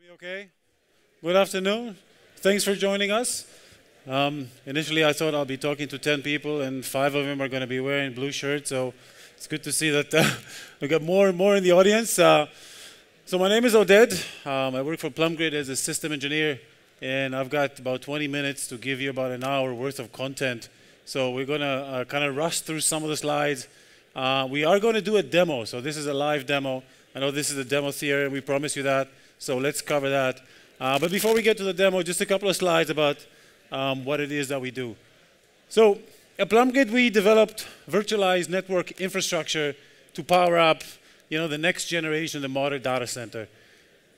me okay? Good afternoon. Thanks for joining us. Um, initially, I thought I'll be talking to 10 people, and five of them are going to be wearing blue shirts, so it's good to see that uh, we got more and more in the audience. Uh, so, my name is Oded. Um, I work for PlumGrid as a system engineer, and I've got about 20 minutes to give you about an hour worth of content. So, we're going to uh, kind of rush through some of the slides. Uh, we are going to do a demo, so this is a live demo. I know this is a demo and we promise you that. So let's cover that. Uh, but before we get to the demo, just a couple of slides about um, what it is that we do. So at PlumGrid, we developed virtualized network infrastructure to power up you know, the next generation, the modern data center.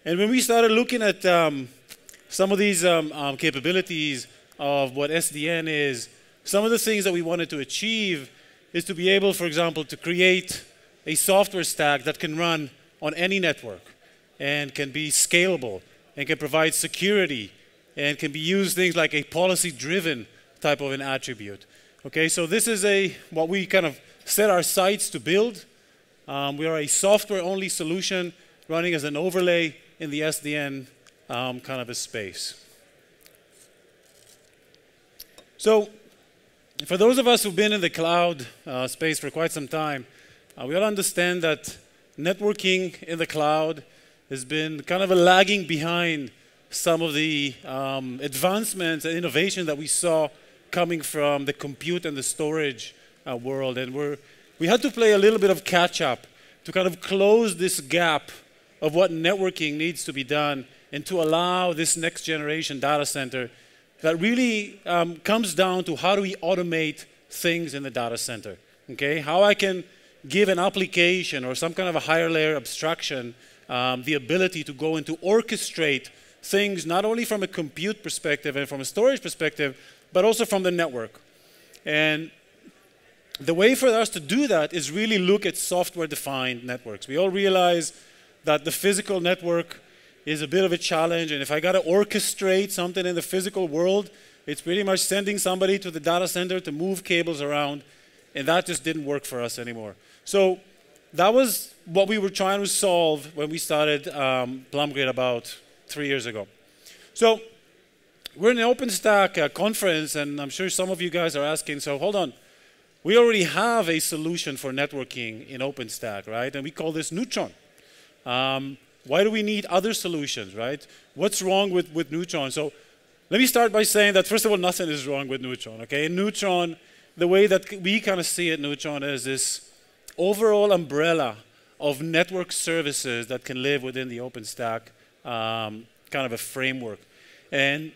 And when we started looking at um, some of these um, um capabilities of what SDN is, some of the things that we wanted to achieve is to be able, for example, to create a software stack that can run on any network and can be scalable and can provide security and can be used things like a policy-driven type of an attribute. Okay, so this is a what we kind of set our sights to build. Um, we are a software-only solution running as an overlay in the SDN um, kind of a space. So for those of us who've been in the cloud uh, space for quite some time, uh, we all understand that networking in the cloud has been kind of a lagging behind some of the um, advancements and innovation that we saw coming from the compute and the storage uh, world. And we're, we had to play a little bit of catch up to kind of close this gap of what networking needs to be done and to allow this next generation data center that really um, comes down to how do we automate things in the data center. Okay, how I can give an application or some kind of a higher layer abstraction um, the ability to go and to orchestrate things not only from a compute perspective and from a storage perspective, but also from the network. And the way for us to do that is really look at software defined networks. We all realize that the physical network is a bit of a challenge, and if I got to orchestrate something in the physical world, it's pretty much sending somebody to the data center to move cables around, and that just didn't work for us anymore. So that was what we were trying to solve when we started um, PlumGrid about three years ago. So we're in an OpenStack uh, conference, and I'm sure some of you guys are asking, so hold on. We already have a solution for networking in OpenStack, right? And we call this Neutron. Um, why do we need other solutions, right? What's wrong with, with Neutron? So let me start by saying that, first of all, nothing is wrong with Neutron, okay? In Neutron, the way that we kind of see it, Neutron is this overall umbrella of network services that can live within the OpenStack um, kind of a framework. And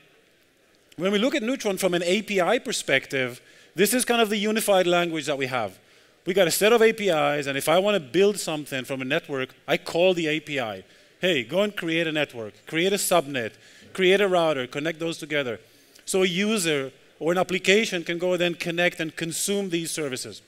when we look at Neutron from an API perspective, this is kind of the unified language that we have. We got a set of APIs, and if I want to build something from a network, I call the API. Hey, go and create a network, create a subnet, create a router, connect those together. So a user or an application can go then connect and consume these services.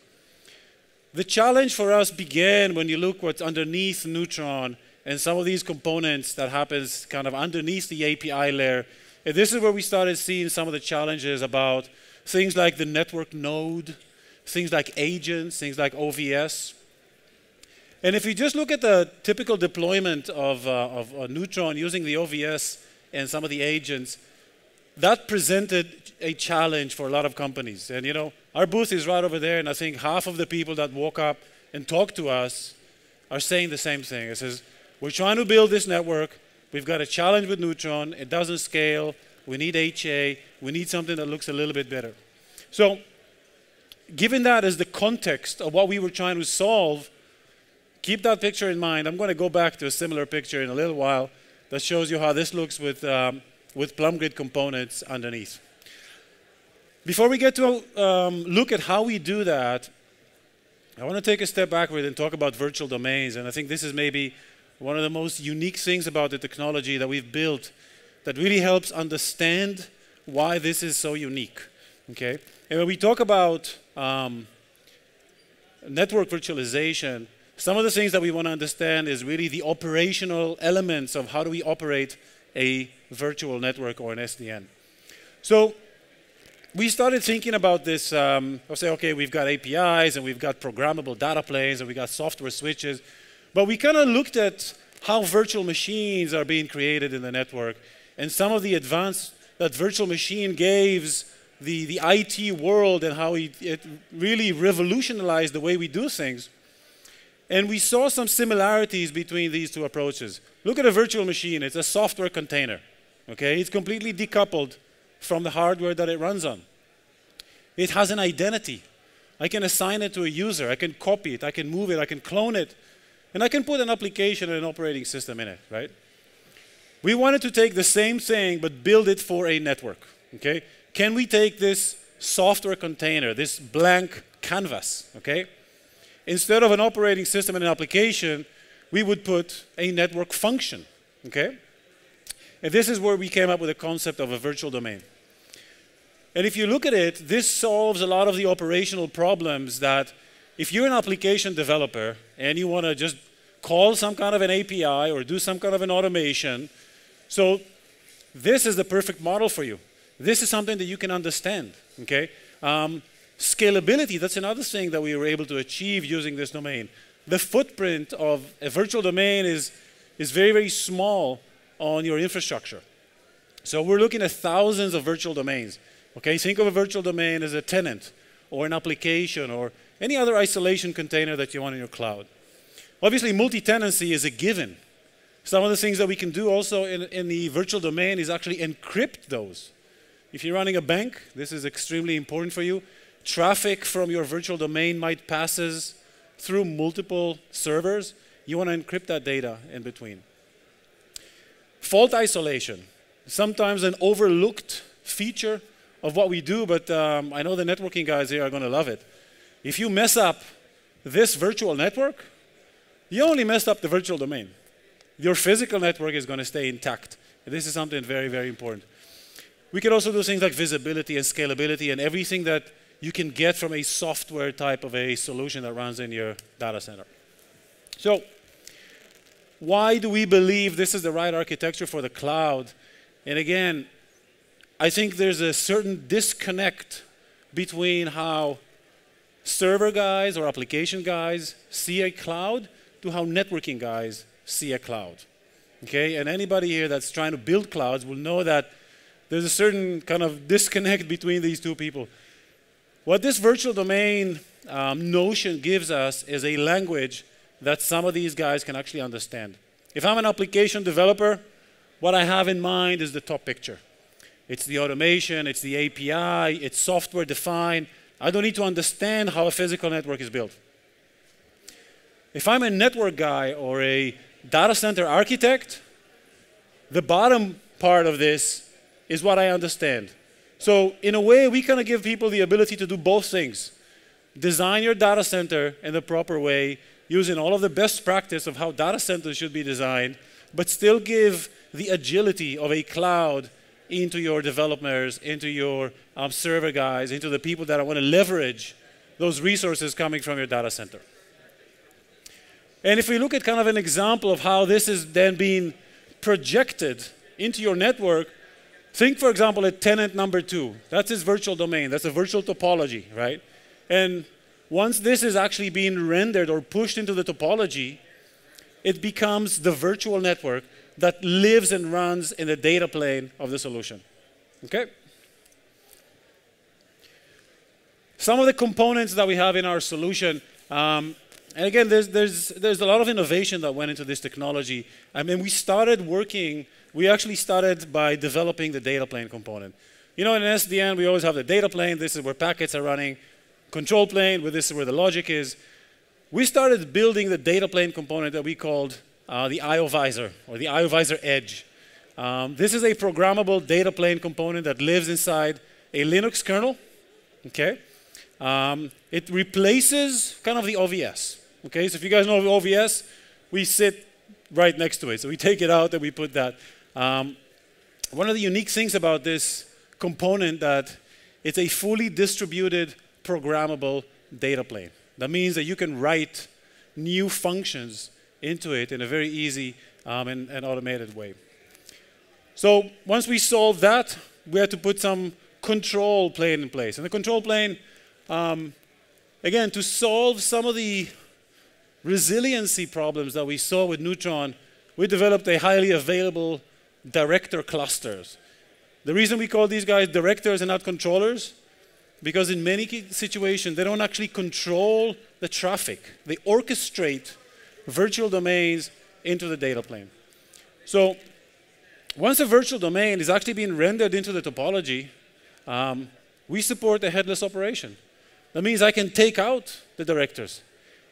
The challenge for us began when you look what's underneath Neutron and some of these components that happens kind of underneath the API layer. And this is where we started seeing some of the challenges about things like the network node, things like agents, things like OVS. And if you just look at the typical deployment of, uh, of uh, Neutron using the OVS and some of the agents, that presented a challenge for a lot of companies. And you know, our booth is right over there, and I think half of the people that walk up and talk to us are saying the same thing. It says, we're trying to build this network. We've got a challenge with Neutron. It doesn't scale. We need HA. We need something that looks a little bit better. So, given that as the context of what we were trying to solve, keep that picture in mind. I'm going to go back to a similar picture in a little while that shows you how this looks with, um, with PlumGrid components underneath. Before we get to um, look at how we do that, I want to take a step backward and talk about virtual domains. And I think this is maybe one of the most unique things about the technology that we've built that really helps understand why this is so unique. Okay? And when we talk about um, network virtualization, some of the things that we want to understand is really the operational elements of how do we operate a virtual network or an SDN. So we started thinking about this. Um, I'll say, okay, we've got APIs and we've got programmable data planes and we got software switches, but we kind of looked at how virtual machines are being created in the network and some of the advance that virtual machine gave the, the IT world and how it, it really revolutionized the way we do things. And we saw some similarities between these two approaches. Look at a virtual machine, it's a software container. Okay, it's completely decoupled from the hardware that it runs on. It has an identity. I can assign it to a user, I can copy it, I can move it, I can clone it, and I can put an application and an operating system in it, right? We wanted to take the same thing but build it for a network. Okay? Can we take this software container, this blank canvas, okay? Instead of an operating system and an application, we would put a network function, okay? And this is where we came up with the concept of a virtual domain. And if you look at it, this solves a lot of the operational problems that if you're an application developer and you want to just call some kind of an API or do some kind of an automation, so this is the perfect model for you. This is something that you can understand, okay? Um, scalability, that's another thing that we were able to achieve using this domain. The footprint of a virtual domain is, is very, very small on your infrastructure. So we're looking at thousands of virtual domains. Okay, think of a virtual domain as a tenant or an application or any other isolation container that you want in your cloud. Obviously, multi-tenancy is a given. Some of the things that we can do also in, in the virtual domain is actually encrypt those. If you're running a bank, this is extremely important for you. Traffic from your virtual domain might passes through multiple servers. You want to encrypt that data in between. Fault isolation, sometimes an overlooked feature of what we do, but um, I know the networking guys here are going to love it. If you mess up this virtual network, you only messed up the virtual domain your physical network is going to stay intact. This is something very, very important. We can also do things like visibility and scalability and everything that you can get from a software type of a solution that runs in your data center. So, why do we believe this is the right architecture for the cloud? And again, I think there's a certain disconnect between how server guys or application guys see a cloud to how networking guys see a cloud. Okay, and anybody here that's trying to build clouds will know that there's a certain kind of disconnect between these two people. What this virtual domain um, notion gives us is a language that some of these guys can actually understand. If I'm an application developer, what I have in mind is the top picture. It's the automation, it's the API, it's software defined. I don't need to understand how a physical network is built. If I'm a network guy or a data center architect, the bottom part of this is what I understand. So in a way, we kind of give people the ability to do both things. Design your data center in the proper way, using all of the best practice of how data centers should be designed, but still give the agility of a cloud into your developers, into your um, server guys, into the people that want to leverage those resources coming from your data center. And if we look at kind of an example of how this is then being projected into your network, think, for example, at tenant number two. That's its virtual domain. That's a virtual topology, right? And once this is actually being rendered or pushed into the topology, it becomes the virtual network that lives and runs in the data plane of the solution. Okay? Some of the components that we have in our solution um, and again, there's, there's, there's a lot of innovation that went into this technology. I mean, we started working, we actually started by developing the data plane component. You know, in SDN, we always have the data plane, this is where packets are running, control plane, where this is where the logic is. We started building the data plane component that we called uh, the IO Visor, or the IO Visor Edge. Um, this is a programmable data plane component that lives inside a Linux kernel, okay? Um, it replaces kind of the OVS. Okay, so if you guys know OVS, we sit right next to it. So we take it out and we put that. Um, one of the unique things about this component that it's a fully distributed programmable data plane. That means that you can write new functions into it in a very easy um, and, and automated way. So once we solved that, we had to put some control plane in place. And the control plane, um, again, to solve some of the resiliency problems that we saw with Neutron, we developed a highly available director clusters. The reason we call these guys directors and not controllers, because in many situations, they don't actually control the traffic. They orchestrate virtual domains into the data plane. So once a virtual domain is actually being rendered into the topology, um, we support a headless operation. That means I can take out the directors.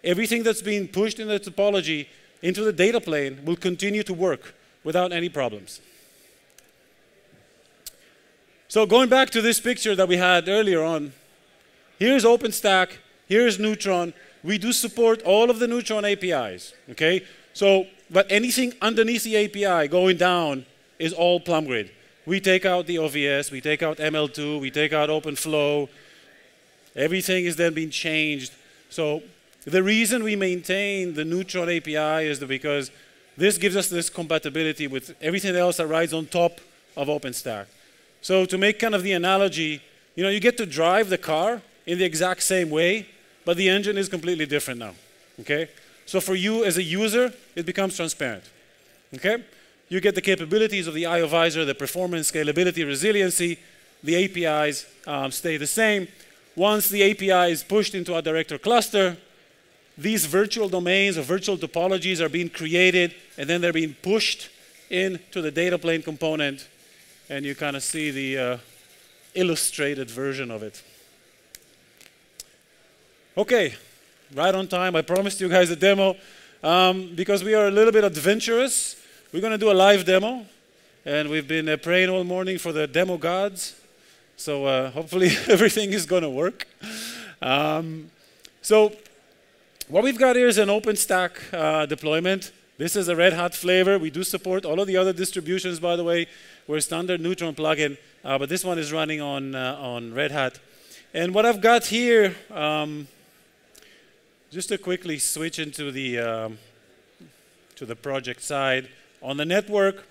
Everything that's being pushed in the topology into the data plane will continue to work without any problems. So going back to this picture that we had earlier on, here's OpenStack, here's Neutron. We do support all of the Neutron APIs, okay? So, but anything underneath the API going down is all PlumGrid. We take out the OVS, we take out ML2, we take out OpenFlow. Everything is then being changed. So the reason we maintain the Neutron API is because this gives us this compatibility with everything else that rides on top of OpenStack. So to make kind of the analogy, you know, you get to drive the car in the exact same way, but the engine is completely different now. Okay? So for you as a user, it becomes transparent. Okay? You get the capabilities of the IO Visor, the performance, scalability, resiliency. The APIs um, stay the same. Once the API is pushed into our director cluster, these virtual domains or virtual topologies are being created and then they're being pushed into the data plane component and you kind of see the uh, illustrated version of it. Okay, right on time. I promised you guys a demo. Um, because we are a little bit adventurous, we're going to do a live demo. And we've been uh, praying all morning for the demo gods. So uh, hopefully everything is going to work. Um, so what we've got here is an OpenStack uh, deployment. This is a Red Hat flavor. We do support all of the other distributions, by the way. We're standard Neutron plugin, uh, but this one is running on, uh, on Red Hat. And what I've got here, um, just to quickly switch into the, um, to the project side. On the network,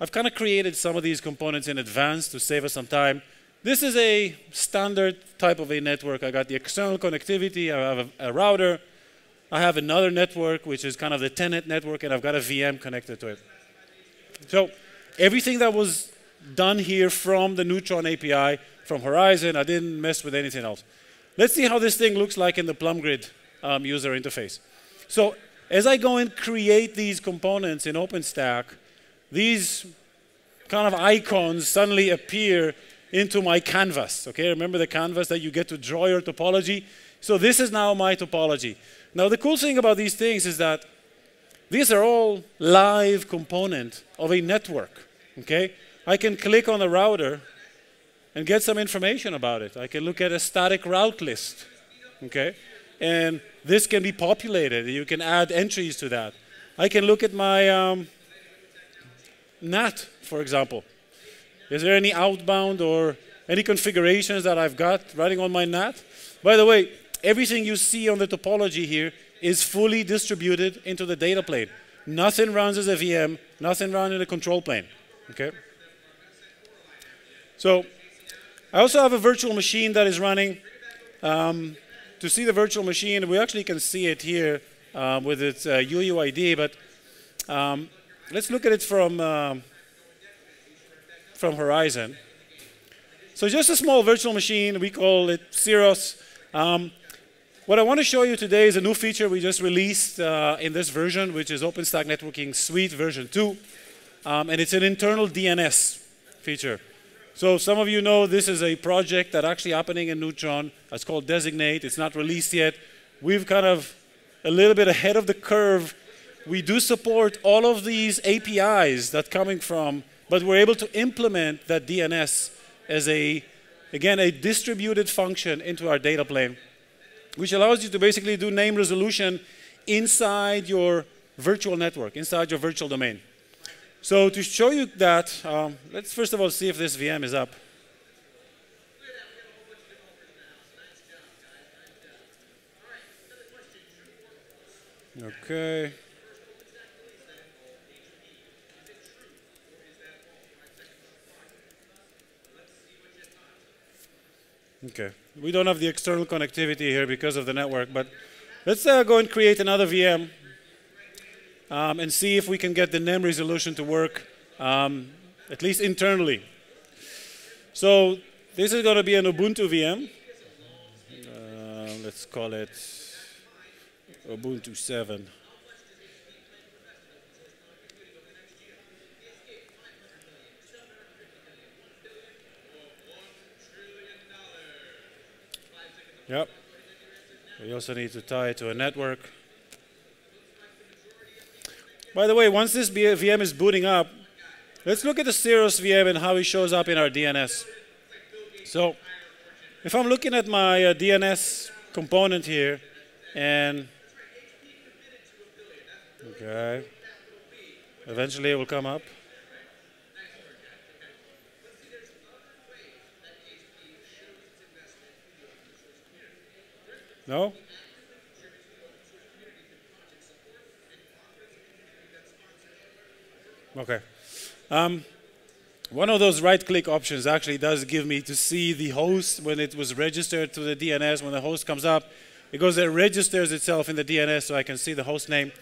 I've kind of created some of these components in advance to save us some time. This is a standard type of a network. I got the external connectivity, I have a, a router, I have another network, which is kind of the tenant network, and I've got a VM connected to it. So everything that was done here from the Neutron API, from Horizon, I didn't mess with anything else. Let's see how this thing looks like in the PlumGrid um, user interface. So as I go and create these components in OpenStack, these kind of icons suddenly appear into my canvas. Okay, remember the canvas that you get to draw your topology? So this is now my topology. Now the cool thing about these things is that these are all live component of a network. Okay? I can click on a router and get some information about it. I can look at a static route list. Okay? And this can be populated. You can add entries to that. I can look at my um, NAT, for example. Is there any outbound or any configurations that I've got running on my NAT? By the way, everything you see on the topology here is fully distributed into the data plane. Nothing runs as a VM, nothing runs in a control plane. Okay? So I also have a virtual machine that is running. Um, to see the virtual machine, we actually can see it here um, with its uh, UUID, but um, let's look at it from, uh, from Horizon. So just a small virtual machine, we call it CirrOS. Um, what I want to show you today is a new feature we just released uh, in this version, which is OpenStack Networking Suite version 2. Um, and it's an internal DNS feature. So some of you know this is a project that actually happening in Neutron. It's called Designate. It's not released yet. We've kind of a little bit ahead of the curve. We do support all of these APIs that coming from, but we're able to implement that DNS as a, again, a distributed function into our data plane which allows you to basically do name resolution inside your virtual network, inside your virtual domain. So to show you that, um, let's first of all see if this VM is up. Okay. Okay. We don't have the external connectivity here because of the network, but let's uh, go and create another VM. um, and see if we can get the name resolution to work, um, at least internally. So this is going to be an Ubuntu VM. Uh, let's call it Ubuntu 7. Yep. We also need to tie it to a network. By the way, once this VM is booting up, let's look at the CirrOS VM and how it shows up in our DNS. So if I'm looking at my uh, DNS component here, and okay, eventually it will come up. No? Okay. Um, one of those right-click options actually does give me to see the host when it was registered to the DNS. When the host comes up, it goes there, registers itself in the DNS so I can see the host name.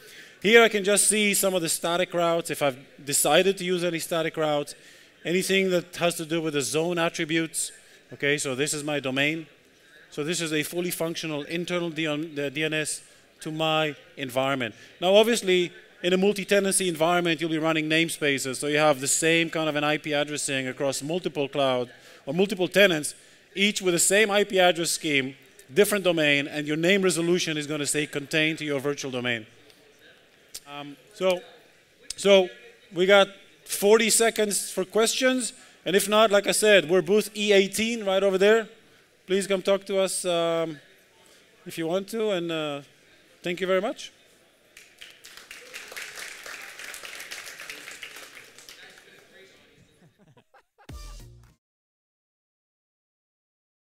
Here I can just see some of the static routes if I've decided to use any static routes. Anything that has to do with the zone attributes. Okay, so this is my domain. So this is a fully functional internal DNS to my environment. Now, obviously, in a multi-tenancy environment, you'll be running namespaces, so you have the same kind of an IP addressing across multiple cloud or multiple tenants, each with the same IP address scheme, different domain, and your name resolution is going to stay contained to your virtual domain. Um, so, so we got 40 seconds for questions, and if not, like I said, we're booth E18 right over there please come talk to us um, if you want to, and uh, thank you very much.